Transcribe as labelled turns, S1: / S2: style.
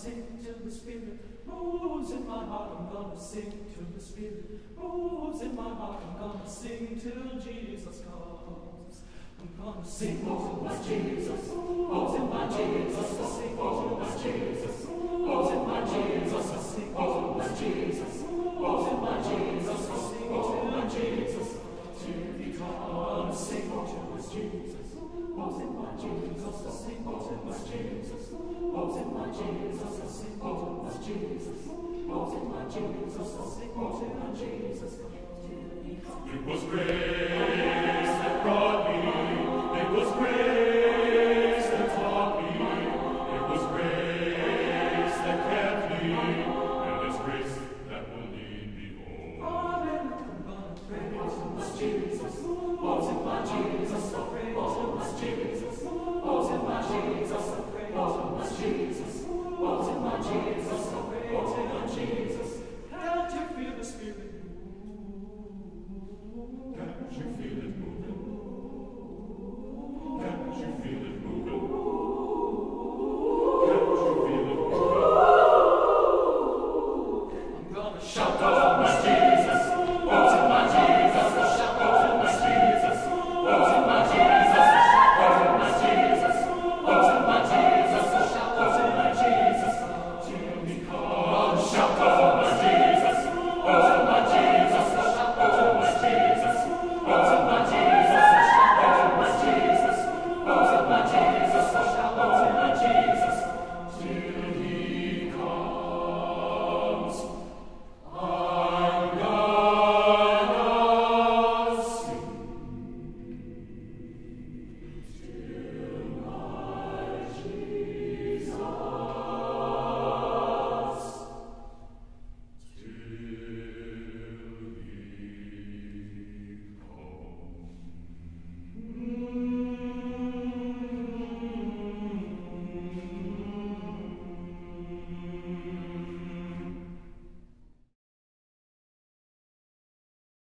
S1: sing to the Spirit. Moves in my heart, I'm gonna sing to the Spirit. Moves in my heart, I'm gonna sing till Jesus comes. I'm gonna sing oh, my Jesus. Moves in my oh, Jesus. Oh, my Jesus. Moves in my oh, Jesus. Oh, my Jesus. Moves in my Jesus. Oh, my Jesus. To become sing to Jesus. Jesus moves in my Jesus. Till my Jesus moves in my Jesus. Till my Jesus. It was great. shout out.